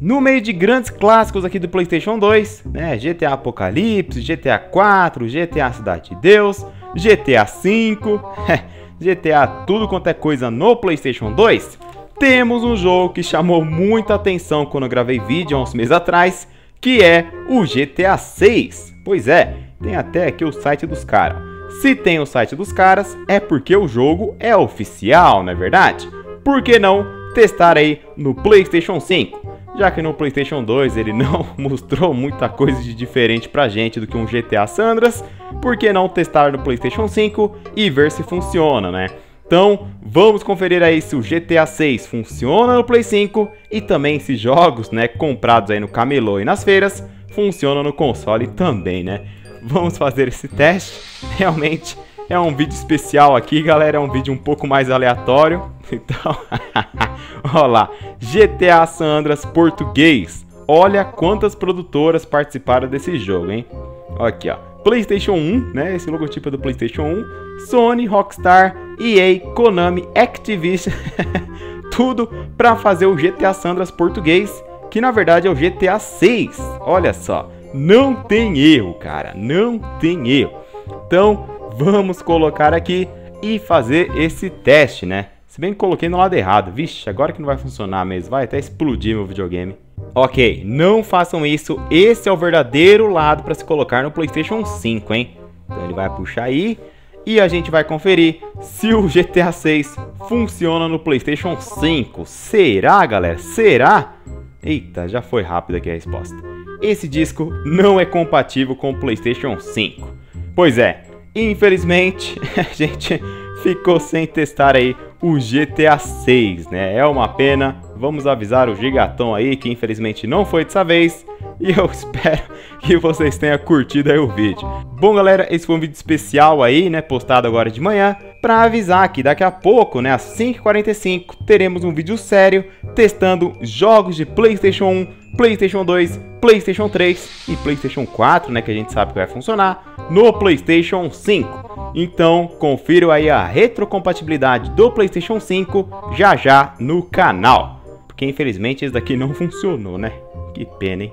No meio de grandes clássicos aqui do PlayStation 2, né? GTA Apocalipse, GTA 4, GTA Cidade de Deus, GTA 5, GTA tudo quanto é coisa no PlayStation 2, temos um jogo que chamou muita atenção quando eu gravei vídeo há uns meses atrás, que é o GTA 6. Pois é, tem até aqui o site dos caras. Se tem o site dos caras, é porque o jogo é oficial, não é verdade? Por que não testar aí no PlayStation 5? Já que no PlayStation 2 ele não mostrou muita coisa de diferente pra gente do que um GTA Sandras, por que não testar no PlayStation 5 e ver se funciona, né? Então, vamos conferir aí se o GTA 6 funciona no Play 5 e também se jogos, né, comprados aí no camelô e nas feiras, funcionam no console também, né? Vamos fazer esse teste. Realmente é um vídeo especial aqui, galera, é um vídeo um pouco mais aleatório. Então, olha lá, GTA San Andreas português. Olha quantas produtoras participaram desse jogo, hein? Aqui, ó. PlayStation 1, né? Esse logotipo é do PlayStation 1. Sony, Rockstar, EA, Konami, Activision. Tudo para fazer o GTA San Andreas português, que na verdade é o GTA 6. Olha só, não tem erro, cara, não tem erro. Então, vamos colocar aqui e fazer esse teste, né? Se bem que coloquei no lado errado. Vixe, agora que não vai funcionar mesmo. Vai até explodir meu videogame. Ok, não façam isso. Esse é o verdadeiro lado para se colocar no PlayStation 5, hein? Então ele vai puxar aí e a gente vai conferir se o GTA 6 funciona no PlayStation 5. Será, galera? Será? Eita, já foi rápido aqui a resposta. Esse disco não é compatível com o PlayStation 5. Pois é, Infelizmente, a gente ficou sem testar aí o GTA 6, né? É uma pena. Vamos avisar o Gigaton aí que infelizmente não foi dessa vez. E eu espero que vocês tenham curtido aí o vídeo. Bom, galera, esse foi um vídeo especial aí, né? Postado agora de manhã. Pra avisar que daqui a pouco, né? Às 5h45, teremos um vídeo sério testando jogos de Playstation 1, Playstation 2, Playstation 3 e Playstation 4, né? Que a gente sabe que vai funcionar no PlayStation 5. Então, confira aí a retrocompatibilidade do PlayStation 5 já já no canal. Porque infelizmente esse daqui não funcionou, né? Que pena, hein?